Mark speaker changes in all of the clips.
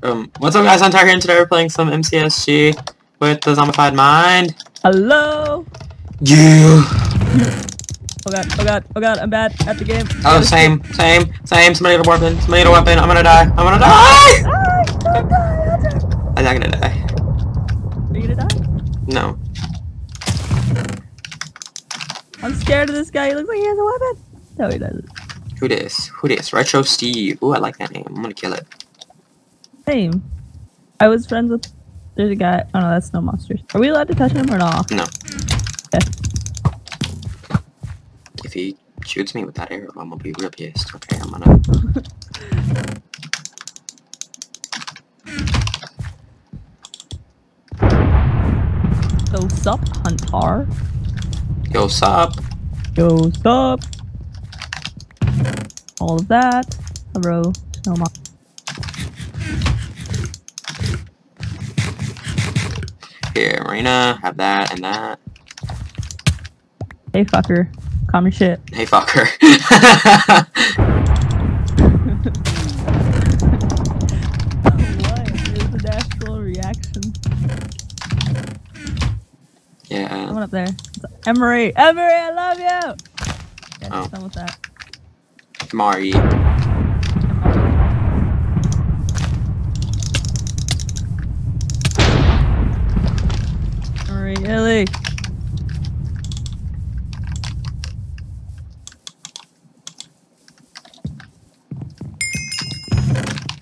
Speaker 1: Um, what's up guys, I'm Tiger and today we're playing some MCSG with the Zombified Mind.
Speaker 2: Hello.
Speaker 1: You.
Speaker 2: Oh god, oh god, oh god, I'm bad at the game.
Speaker 1: Oh, same, same, same. Somebody get a weapon. Somebody get a weapon. I'm gonna die. I'm gonna die.
Speaker 2: Ah, don't die, Hunter.
Speaker 1: I'm not gonna die.
Speaker 2: Are you gonna die?
Speaker 1: No.
Speaker 2: I'm scared of this guy. He looks like he has a weapon. No, he doesn't.
Speaker 1: Who this? Who this? Retro Steve. Ooh, I like that name. I'm gonna kill it.
Speaker 2: Same. I was friends with. There's a guy. Oh no, that's no monsters. Are we allowed to touch him or not?
Speaker 1: No.
Speaker 2: Okay.
Speaker 1: If he shoots me with that arrow, I'm gonna be real pissed. Okay, I'm gonna.
Speaker 2: Go sup, Huntar?
Speaker 1: Yo, sup?
Speaker 2: Go sup. All of that. Hello, no
Speaker 1: Here, Marina, have that and that.
Speaker 2: Hey fucker, calm your shit.
Speaker 1: Hey, fucker.
Speaker 2: what is the natural reaction?
Speaker 1: yeah.
Speaker 2: Someone up there. Emery. Emery, I love you. Yeah,
Speaker 1: Oh.
Speaker 2: done with that.
Speaker 1: Mari.
Speaker 2: Emery,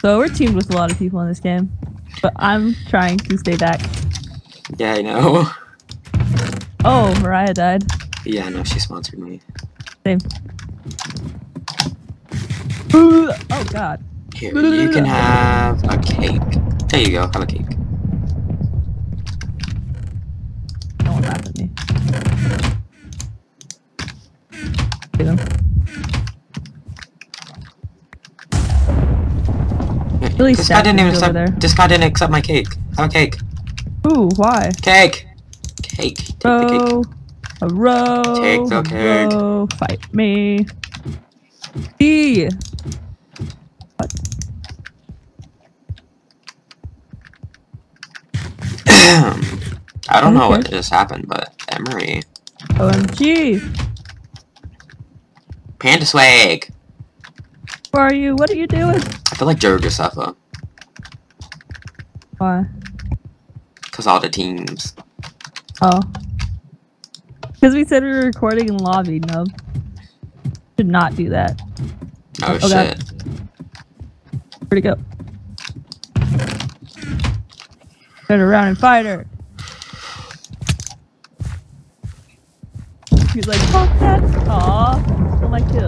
Speaker 2: So we're teamed with a lot of people in this game, but I'm trying to stay back.
Speaker 1: Yeah, I know.
Speaker 2: Oh, Mariah died.
Speaker 1: Yeah, no, she sponsored me.
Speaker 2: Same. Ooh, Oh god.
Speaker 1: Here, you can have a cake. There you go, have a cake.
Speaker 2: Get. Really
Speaker 1: this guy didn't even accept.
Speaker 2: there.
Speaker 1: This guy didn't accept my cake. Have a cake.
Speaker 2: Ooh, why?
Speaker 1: Cake. Cake. Take the cake.
Speaker 2: Row, a row,
Speaker 1: Take the cake.
Speaker 2: row, fight me. E. What?
Speaker 1: I don't know what just happened, but Emery.
Speaker 2: OMG.
Speaker 1: Panda swag.
Speaker 2: Where are you? What are you doing?
Speaker 1: I feel like Joe Giuseppe.
Speaker 2: Why?
Speaker 1: Cause all the teams.
Speaker 2: Oh. Because we said we were recording in lobby, nub. Should not do that.
Speaker 1: Oh,
Speaker 2: Oh, God.
Speaker 1: shit.
Speaker 2: Where'd it go? Turn around and fight her. He's like, fuck that. Aw. Still like you.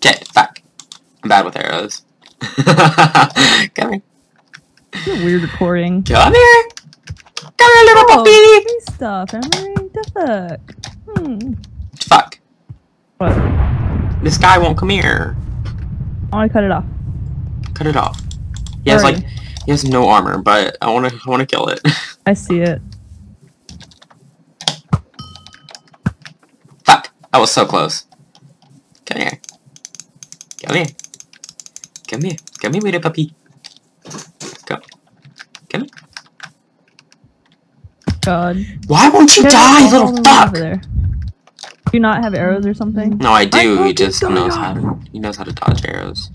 Speaker 1: Get back. I'm bad with arrows. Come here.
Speaker 2: A weird recording.
Speaker 1: Come here. Come here, little
Speaker 2: Oh,
Speaker 1: puppy.
Speaker 2: stuff, Emery. The fuck? Hmm.
Speaker 1: Fuck.
Speaker 2: What?
Speaker 1: This guy won't come here.
Speaker 2: I want to cut it off.
Speaker 1: Cut it off. He has
Speaker 2: Where are
Speaker 1: like? He has no armor, but I wanna I wanna kill it.
Speaker 2: I see it.
Speaker 1: Fuck. I was so close. Come here. Come here. Come here. Come here, little puppy. Come. Come here.
Speaker 2: God.
Speaker 1: Why won't you
Speaker 2: Get
Speaker 1: die, little fuck?
Speaker 2: Do you not have arrows or something?
Speaker 1: No, I do.
Speaker 2: know,
Speaker 1: He just knows how to. He knows how to dodge arrows.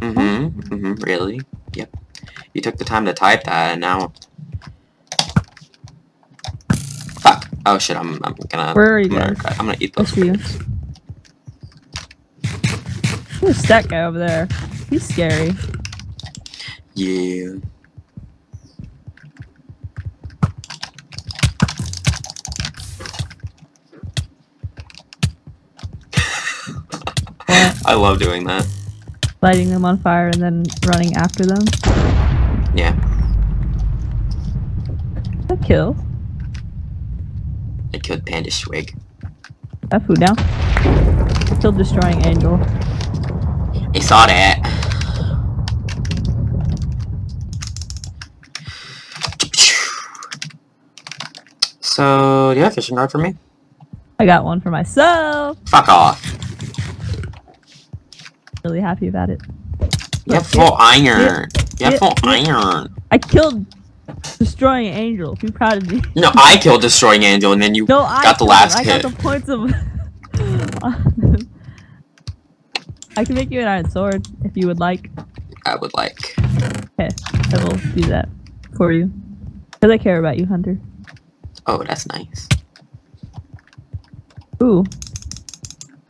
Speaker 1: Mm-hmm. Mm-hmm. Really? Yep. You took the time to type that, and now. Fuck. Oh shit. I'm. I'm gonna.
Speaker 2: Where are you
Speaker 1: I'm gonna. I'm gonna eat those.
Speaker 2: you. Who's that guy over there? He's scary.
Speaker 1: Yeah. I love doing that.
Speaker 2: Lighting them on fire and then running after them.
Speaker 1: Yeah.
Speaker 2: A kill.
Speaker 1: I killed Panda Swag.
Speaker 2: That food down. Still destroying Angel.
Speaker 1: I saw that. So, do you have a fishing rod for me?
Speaker 2: I got one for myself.
Speaker 1: Fuck off.
Speaker 2: Really happy about it.
Speaker 1: You have full iron. You have full iron.
Speaker 2: I killed destroying angel. Be proud of me.
Speaker 1: No, I killed Destroying Angel and then you
Speaker 2: No, I
Speaker 1: got the last
Speaker 2: him.
Speaker 1: hit.
Speaker 2: I got the points of. I can make you an iron sword if you would like.
Speaker 1: I would like.
Speaker 2: Okay, I will do that for you. Because I care about you, Hunter.
Speaker 1: Oh, that's nice.
Speaker 2: Ooh.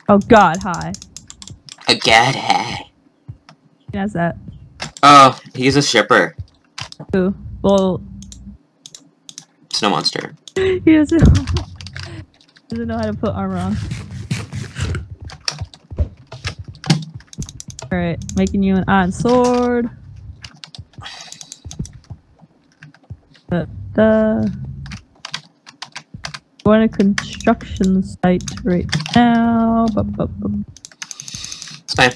Speaker 2: Oh God, hi.
Speaker 1: A hey.
Speaker 2: Yes, that.
Speaker 1: Oh, he's a shipper.
Speaker 2: Ooh. Well,
Speaker 1: Snow monster.
Speaker 2: he doesn't. doesn't know how to put armor on. All right, making you an iron sword. Da, da. Going to construction site right now. Bup, bup, bup.
Speaker 1: It's fine.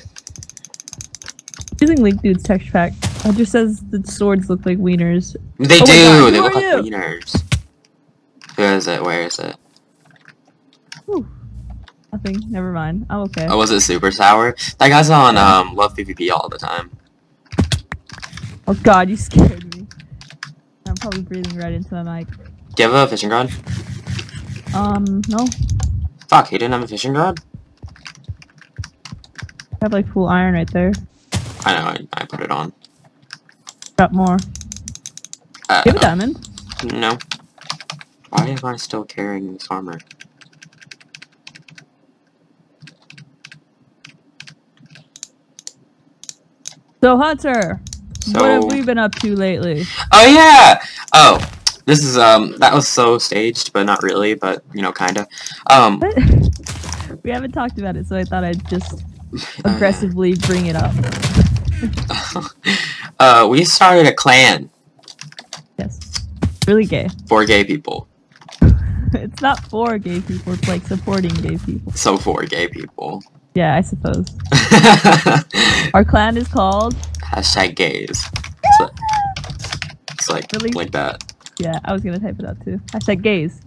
Speaker 2: Using Link Dude's text pack. It just says the swords look like wieners.
Speaker 1: They
Speaker 2: Oh
Speaker 1: do. They
Speaker 2: who
Speaker 1: look like
Speaker 2: you?
Speaker 1: wieners. Who is it? Where is it?
Speaker 2: Whew. Nothing. Never mind. I'm okay.
Speaker 1: Oh, was it Super Sour? That guy's on um Love PvP all the time.
Speaker 2: Oh god, you scared me. I'm probably breathing right into my mic.
Speaker 1: Do you have a fishing rod?
Speaker 2: Um, no.
Speaker 1: Fuck, he didn't have a fishing rod?
Speaker 2: I have like full iron right there.
Speaker 1: I know, I, I put it on.
Speaker 2: Got more.
Speaker 1: Uh,
Speaker 2: You have a diamond.
Speaker 1: no. Why am I still carrying this armor?
Speaker 2: So Hunter,
Speaker 1: So...
Speaker 2: what have we been up to lately?
Speaker 1: Oh yeah! Oh, this is, um, that was so staged, but not really, but, you know, kinda. Um,
Speaker 2: we haven't talked about it, so I thought I'd just aggressively bring it up.
Speaker 1: uh, we started a clan
Speaker 2: Yes. Really gay.
Speaker 1: for gay people.
Speaker 2: it's not for gay people, it's like supporting gay people.
Speaker 1: So for gay people.
Speaker 2: Yeah, I suppose. Our clan is called
Speaker 1: Hashtag gays. It's like, it's like,
Speaker 2: Really?
Speaker 1: like that.
Speaker 2: Yeah, I was gonna type it out too. Hashtag gays.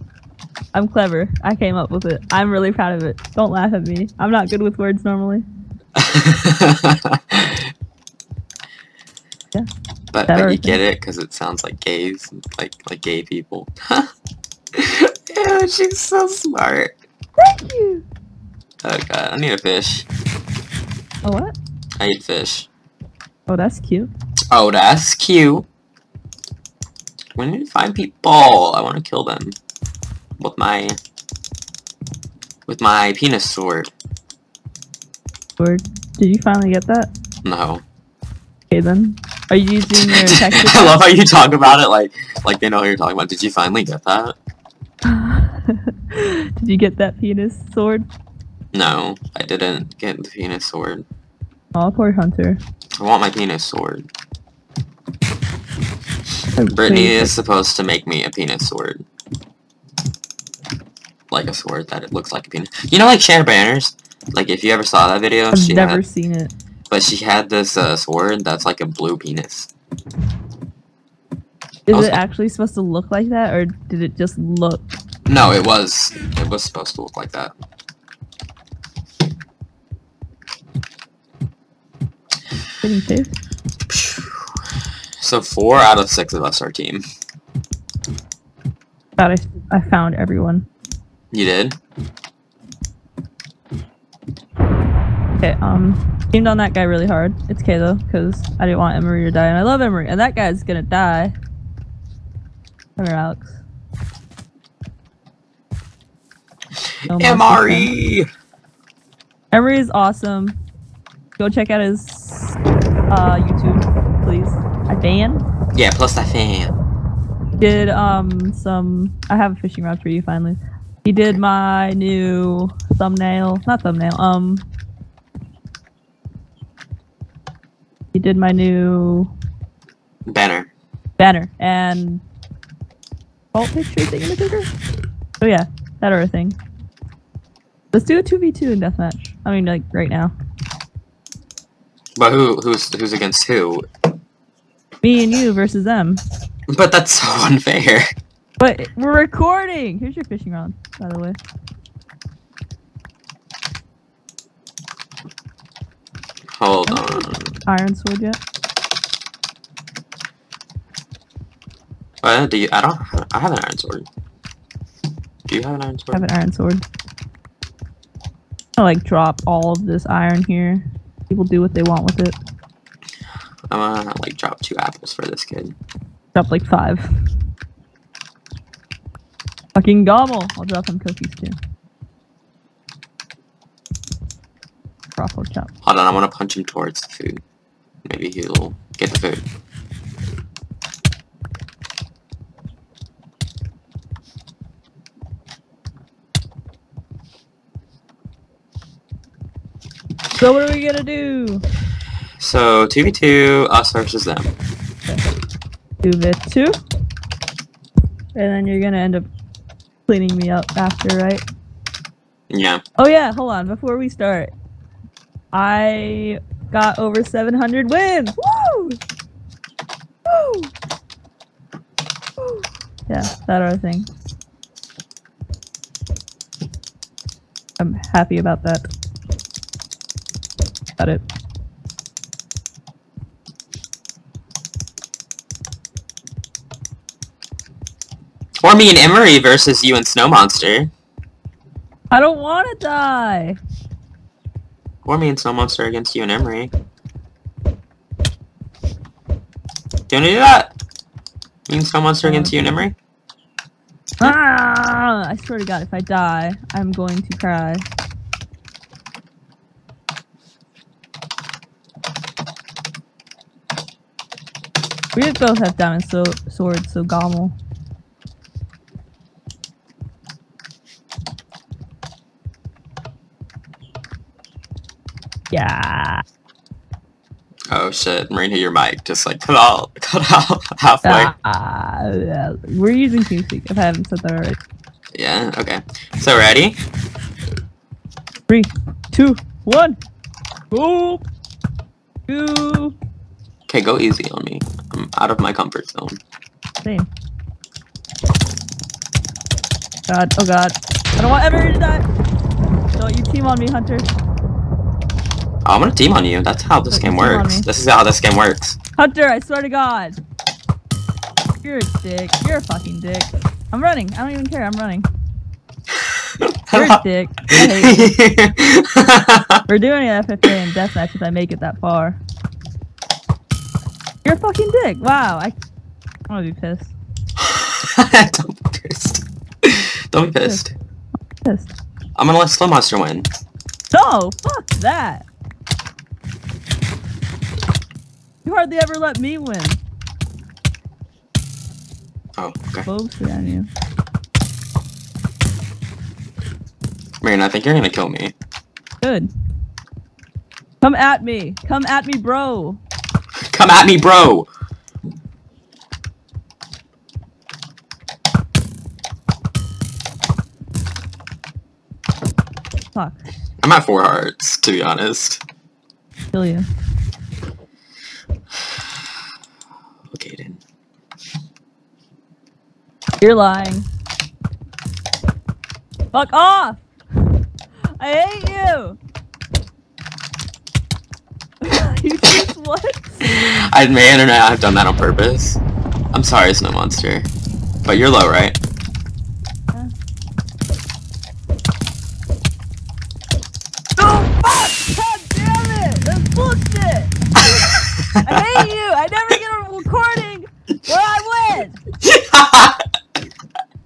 Speaker 2: I'm clever. I came up with it. I'm really proud of it. Don't laugh at me. I'm not good with words normally. Yeah.
Speaker 1: But, but you get it because it sounds like gays, like like gay people. Ew, she's so smart.
Speaker 2: Thank you.
Speaker 1: Oh god, I need a fish.
Speaker 2: Oh what?
Speaker 1: I need fish.
Speaker 2: Oh, that's cute.
Speaker 1: Oh, that's cute. We need to find people. I want to kill them with my with my penis sword.
Speaker 2: Word. Did you finally get that?
Speaker 1: No.
Speaker 2: Okay then. Are you using your text?
Speaker 1: I love how you talk about it like like they know what you're talking about. Did you finally get that?
Speaker 2: Did you get that penis sword?
Speaker 1: No, I didn't get the penis sword.
Speaker 2: Oh, poor Hunter.
Speaker 1: I want my penis sword.
Speaker 2: Oh,
Speaker 1: Brittany
Speaker 2: wait.
Speaker 1: is supposed to make me a penis sword. Like a sword that it looks like a penis. You know, like Shannon Banners. Like if you ever saw that video,
Speaker 2: I've
Speaker 1: she
Speaker 2: never
Speaker 1: had,
Speaker 2: seen it.
Speaker 1: But she had this uh, sword that's like a blue penis.
Speaker 2: Is
Speaker 1: Also-
Speaker 2: it actually supposed to look like that, or did it just look?
Speaker 1: No, it was. It was supposed to look like that. So four out of six of us are team.
Speaker 2: Thought I, I found everyone.
Speaker 1: You did?
Speaker 2: Okay, um, teamed on that guy really hard. It's K though, because I didn't want Emery to die, and I love Emery, and that guy's gonna die. Come here, Alex. No.
Speaker 1: MRE!
Speaker 2: Emery is awesome. Go check out his uh, YouTube, please. I fan?
Speaker 1: Yeah, plus I fan.
Speaker 2: Did um some. I have a fishing rod for you finally. He did my new thumbnail, not thumbnail. Um, he did my new
Speaker 1: banner.
Speaker 2: Banner and alt picture thingamajigger. Oh yeah, that other thing. Let's do a two v two in deathmatch. I mean, like right now.
Speaker 1: But who who's who's against who?
Speaker 2: Me and you versus them.
Speaker 1: But that's so unfair.
Speaker 2: But we're recording. Here's your fishing rod, by the way.
Speaker 1: Hold on.
Speaker 2: Iron sword yet?
Speaker 1: What? Do you? I don't. I have an iron sword. Do you have an iron sword?
Speaker 2: I have an iron sword. I like drop all of this iron here. People do what they want with it.
Speaker 1: I'm gonna like drop two apples for this kid.
Speaker 2: Drop like five. Fucking gobble. I'll drop some cookies too. Chop.
Speaker 1: Hold on, I want to punch him towards the food. Maybe he'll get the food.
Speaker 2: So what are we gonna do?
Speaker 1: So two v two, us versus them.
Speaker 2: Do this two. And then you're gonna end up cleaning me up after, right?
Speaker 1: Yeah.
Speaker 2: Oh yeah, hold on. Before we start, I got over 700 wins. Woo! Woo! Woo! Yeah, that other thing. I'm happy about that. Got it.
Speaker 1: Or me and Emery versus you and Snow Monster.
Speaker 2: I don't want to die.
Speaker 1: Or me and Snow Monster against you and Emery. Do you wanna do that? Me and Snow Monster against you and Emery?
Speaker 2: Ah! I swear to God, if I die, I'm going to cry. We both have diamond so swords, so gobble. Yeah.
Speaker 1: Oh shit, Marina, your mic just like cut out, cut out halfway.
Speaker 2: Ah, yeah. We're using TeamSpeak, if I haven't said that already.
Speaker 1: Yeah, okay. So ready?
Speaker 2: Three, two, one. Boop. Two.
Speaker 1: Okay, go easy on me. I'm out of my comfort zone.
Speaker 2: Same. God, oh god. I don't want ever to die. Don't you team on me, Hunter.
Speaker 1: I'm gonna team on you. That's how this game
Speaker 2: your team on
Speaker 1: works. This is how this game works.
Speaker 2: Hunter, I swear to God. You're a dick. You're a fucking dick. I'm running. I don't even care. I'm running. You're a dick. I hate you. We're doing an FFA and deathmatch if I make it that far. You're a fucking dick. Wow. I, I'm gonna be pissed.
Speaker 1: Don't be pissed. Don't be pissed.
Speaker 2: Pissed.
Speaker 1: I'm gonna let Snow Monster win.
Speaker 2: No, fuck that. You hardly ever let me win.
Speaker 1: Oh, okay.
Speaker 2: Boobs on you.
Speaker 1: Marina, I think you're gonna kill me.
Speaker 2: Good. Come at me. Come at me, bro.
Speaker 1: Come at me, bro!
Speaker 2: Fuck.
Speaker 1: I'm at four hearts, to be honest.
Speaker 2: Kill you.
Speaker 1: Okay, then.
Speaker 2: You're lying. Fuck off! I hate you! you just what?
Speaker 1: I may or not have done that on purpose. I'm sorry, Snow Monster. But you're low, right?
Speaker 2: Oh fuck! God damn it! That's bullshit! I hate you! I never get a recording where I win!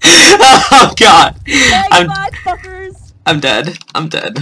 Speaker 1: oh god! I'm! I'm dead. I'm dead.